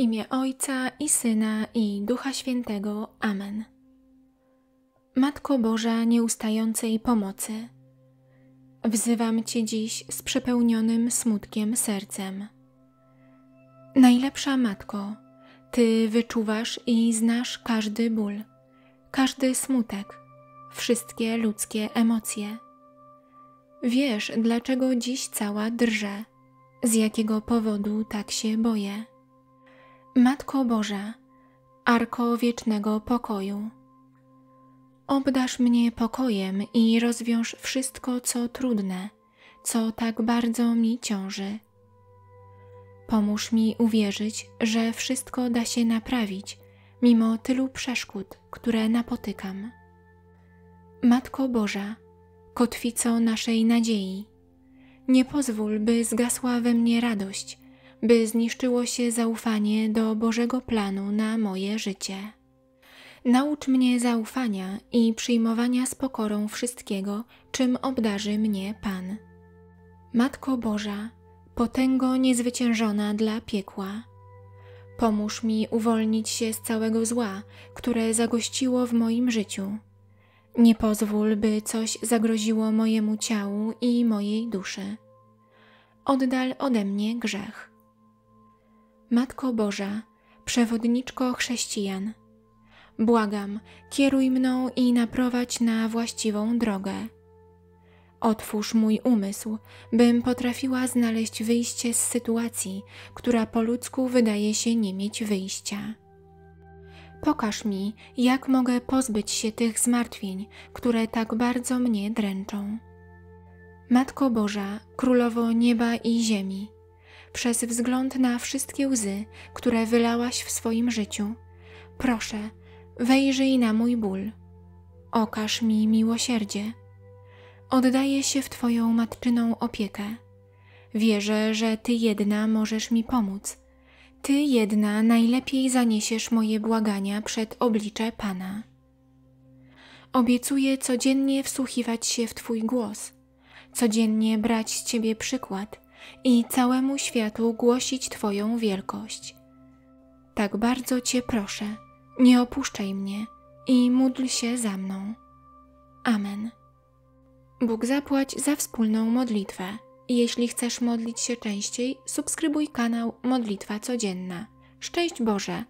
imię Ojca i Syna i Ducha Świętego. Amen. Matko Boża nieustającej pomocy, wzywam Cię dziś z przepełnionym smutkiem sercem. Najlepsza Matko, Ty wyczuwasz i znasz każdy ból, każdy smutek, wszystkie ludzkie emocje. Wiesz, dlaczego dziś cała drżę, z jakiego powodu tak się boję. Matko Boża, Arko wiecznego pokoju, obdasz mnie pokojem i rozwiąż wszystko, co trudne, co tak bardzo mi ciąży. Pomóż mi uwierzyć, że wszystko da się naprawić, mimo tylu przeszkód, które napotykam. Matko Boża, kotwico naszej nadziei, nie pozwól, by zgasła we mnie radość, by zniszczyło się zaufanie do Bożego planu na moje życie. Naucz mnie zaufania i przyjmowania z pokorą wszystkiego, czym obdarzy mnie Pan. Matko Boża, potęgo niezwyciężona dla piekła, pomóż mi uwolnić się z całego zła, które zagościło w moim życiu. Nie pozwól, by coś zagroziło mojemu ciału i mojej duszy. Oddal ode mnie grzech. Matko Boża, przewodniczko chrześcijan, błagam, kieruj mną i naprowadź na właściwą drogę. Otwórz mój umysł, bym potrafiła znaleźć wyjście z sytuacji, która po ludzku wydaje się nie mieć wyjścia. Pokaż mi, jak mogę pozbyć się tych zmartwień, które tak bardzo mnie dręczą. Matko Boża, Królowo nieba i ziemi, przez wzgląd na wszystkie łzy, które wylałaś w swoim życiu, proszę, wejrzyj na mój ból. Okaż mi miłosierdzie. Oddaję się w Twoją matczyną opiekę. Wierzę, że Ty jedna możesz mi pomóc. Ty jedna najlepiej zaniesiesz moje błagania przed oblicze Pana. Obiecuję codziennie wsłuchiwać się w Twój głos, codziennie brać z Ciebie przykład i całemu światu głosić Twoją wielkość. Tak bardzo Cię proszę, nie opuszczaj mnie i módl się za mną. Amen. Bóg zapłać za wspólną modlitwę. Jeśli chcesz modlić się częściej, subskrybuj kanał Modlitwa Codzienna. Szczęść Boże!